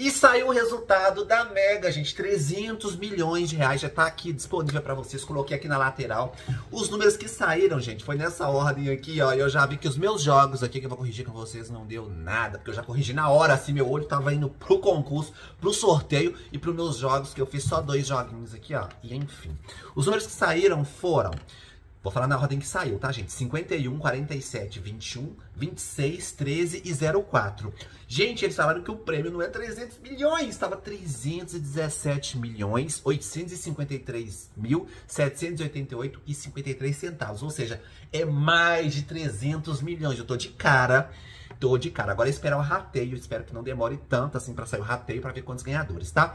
E saiu o resultado da Mega, gente. 300 milhões de reais. Já tá aqui disponível para vocês. Coloquei aqui na lateral. Os números que saíram, gente, foi nessa ordem aqui, ó. E eu já vi que os meus jogos aqui, que eu vou corrigir com vocês, não deu nada. Porque eu já corrigi na hora, assim. Meu olho tava indo pro concurso, pro sorteio e pros meus jogos, que eu fiz só dois joguinhos aqui, ó. E enfim. Os números que saíram foram Vou falar na ordem que saiu, tá, gente? 51, 47, 21, 26, 13 e 04. Gente, eles falaram que o prêmio não é 300 milhões, estava 317 milhões, 853 mil, 788 e 53 centavos. Ou seja, é mais de 300 milhões. Eu tô de cara, tô de cara. Agora é esperar o rateio, espero que não demore tanto assim para sair o rateio para ver quantos ganhadores, tá?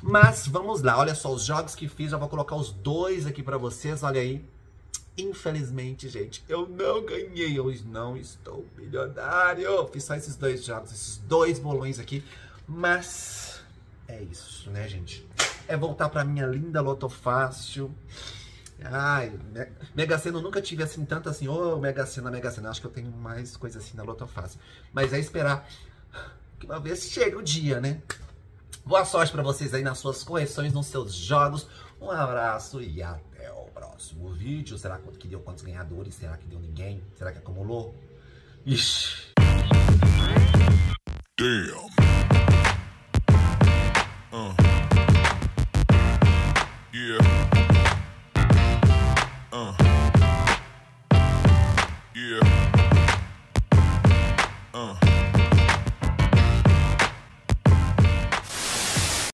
Mas vamos lá, olha só os jogos que fiz, já vou colocar os dois aqui para vocês, olha aí. Infelizmente, gente, eu não ganhei. Hoje não estou milionário. Fiz só esses dois jogos, esses dois bolões aqui. Mas é isso, né, gente? É voltar pra minha linda Loto Fácil. Ai, Mega Sena eu nunca tive assim, tanto assim, ô oh, Mega Sena, Mega Sena. Acho que eu tenho mais coisa assim na Loto Fácil. Mas é esperar que uma vez chegue o dia, né? Boa sorte para vocês aí nas suas correções, nos seus jogos. Um abraço e até o próximo vídeo. Será que deu quantos ganhadores? Será que deu ninguém? Será que acumulou? Ixi. Damn. Uh. Yeah. Uh. Yeah. Uh.